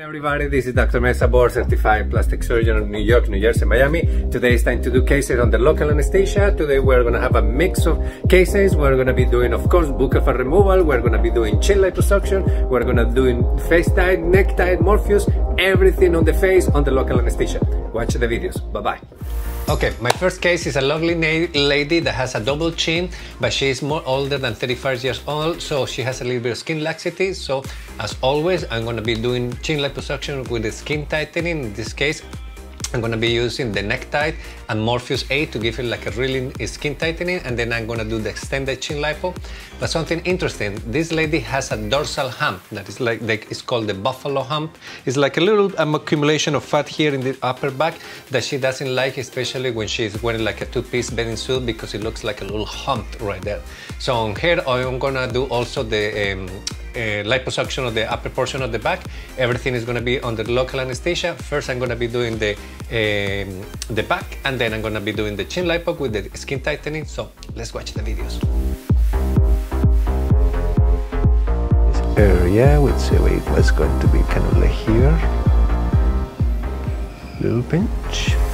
everybody, this is Dr. Mesa board certified plastic surgeon in New York, New Jersey, Miami. Today it's time to do cases on the local anesthesia. Today we're gonna have a mix of cases. We're gonna be doing, of course, buccal removal. We're gonna be doing chin liposuction. We're gonna doing FaceTite, neck tight, Morpheus, everything on the face on the local anesthesia. Watch the videos. Bye-bye. Okay, my first case is a lovely lady that has a double chin, but she is more older than 35 years old, so she has a little bit of skin laxity. So as always, I'm gonna be doing chin liposuction with the skin tightening. In this case, I'm gonna be using the NeckTite and Morpheus 8 to give it like a really skin tightening and then I'm gonna do the extended chin lipo. But something interesting, this lady has a dorsal hump that is like, like it's called the buffalo hump. It's like a little um, accumulation of fat here in the upper back that she doesn't like, especially when she's wearing like a two-piece bathing suit because it looks like a little hump right there. So on her, I'm gonna do also the um, liposuction of the upper portion of the back. Everything is going to be under local anesthesia. First, I'm going to be doing the um, the back, and then I'm going to be doing the chin lipo with the skin tightening. So let's watch the videos. This area, say it was going to be kind of like here. Little pinch.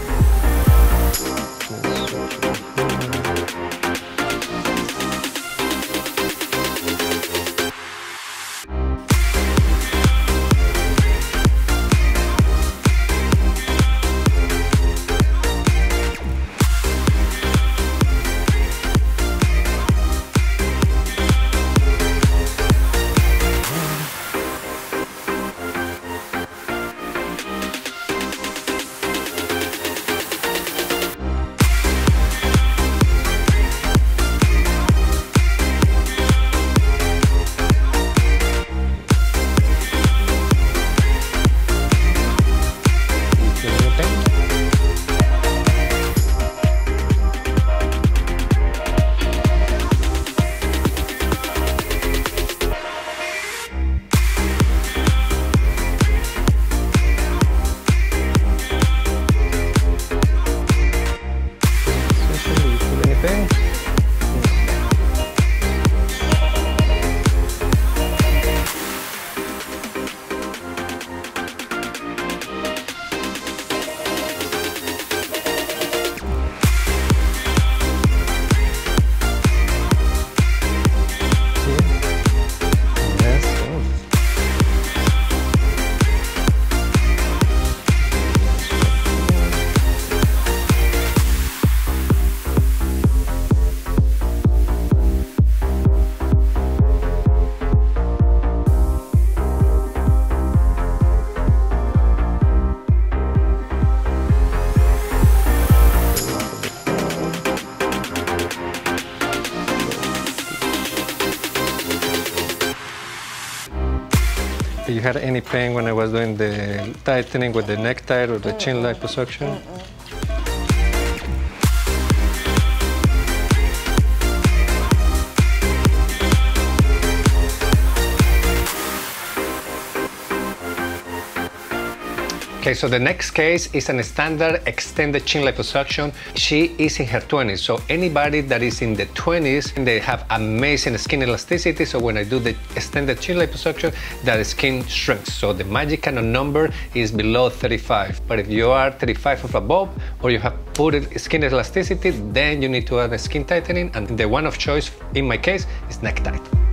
You had any pain when I was doing the tightening with the neck or the chin liposuction? Okay, so the next case is an standard extended chin liposuction. She is in her 20s, so anybody that is in the 20s, they have amazing skin elasticity, so when I do the extended chin liposuction, that skin shrinks. So the magic kind of number is below 35. But if you are 35 or above, or you have poor skin elasticity, then you need to have a skin tightening, and the one of choice, in my case, is NeckTite.